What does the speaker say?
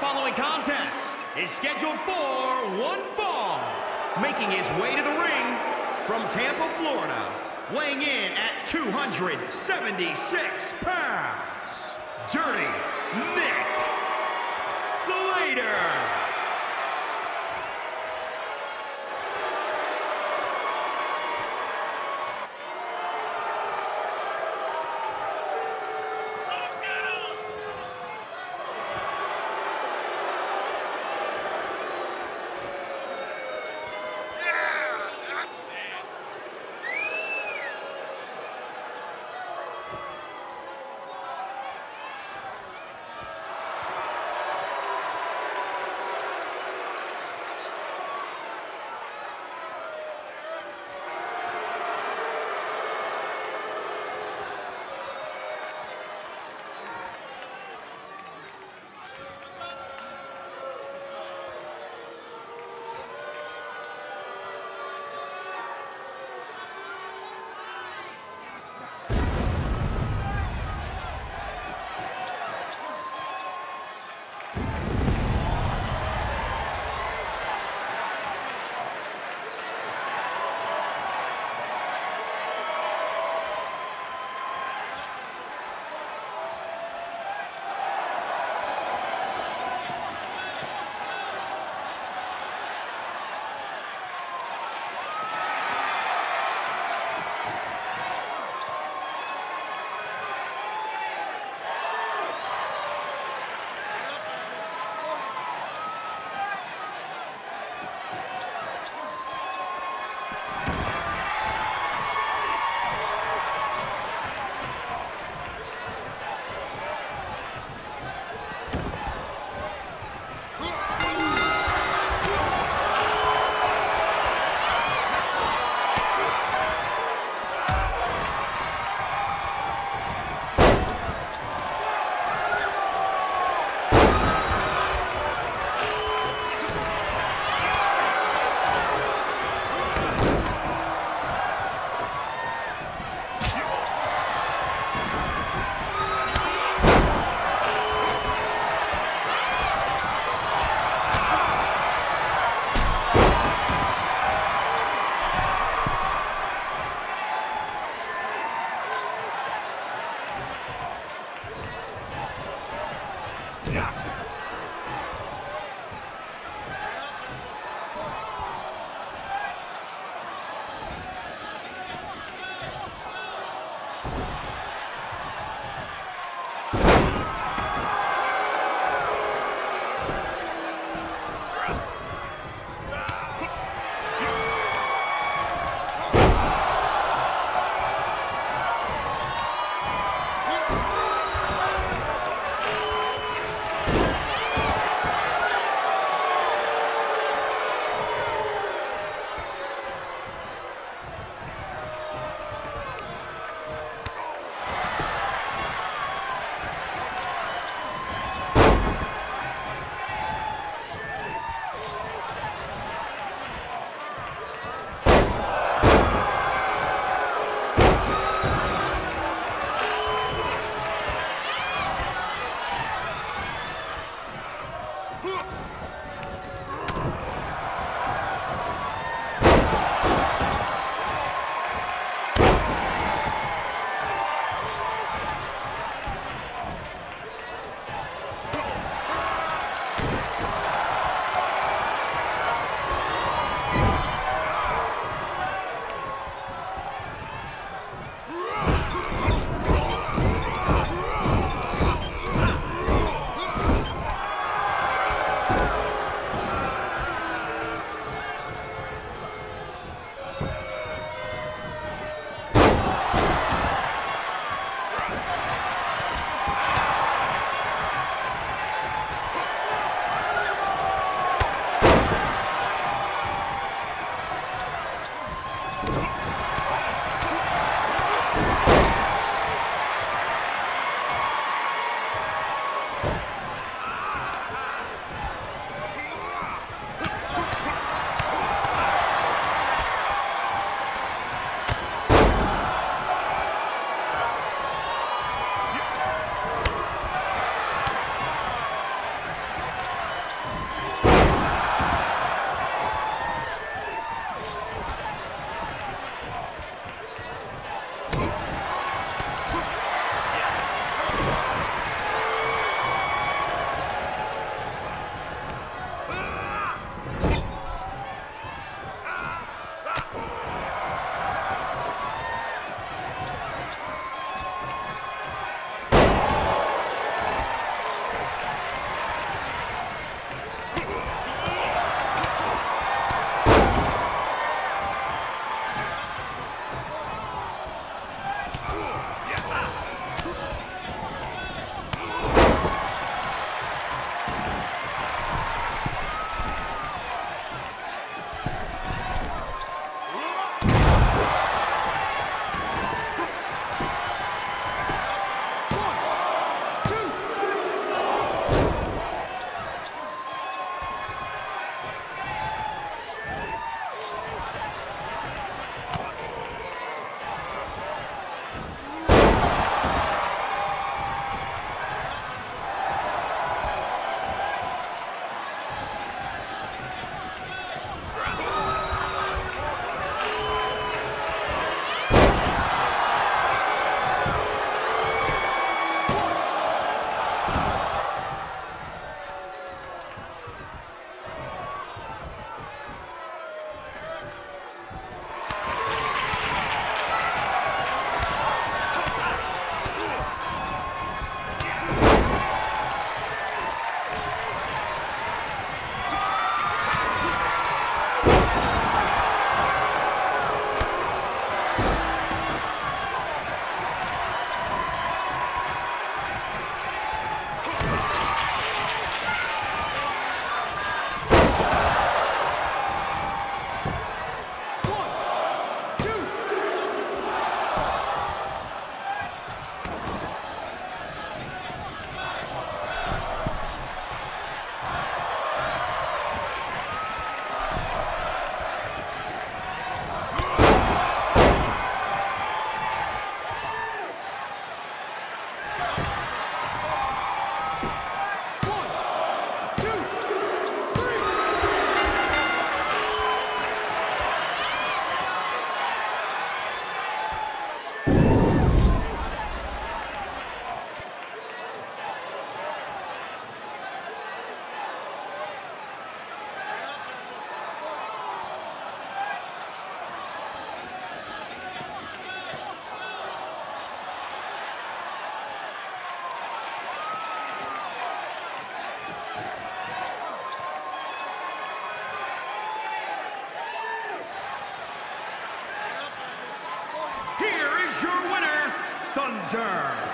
following contest is scheduled for one fall. Making his way to the ring from Tampa, Florida, weighing in at 276 pounds, Dirty Dick Slater. Thunder.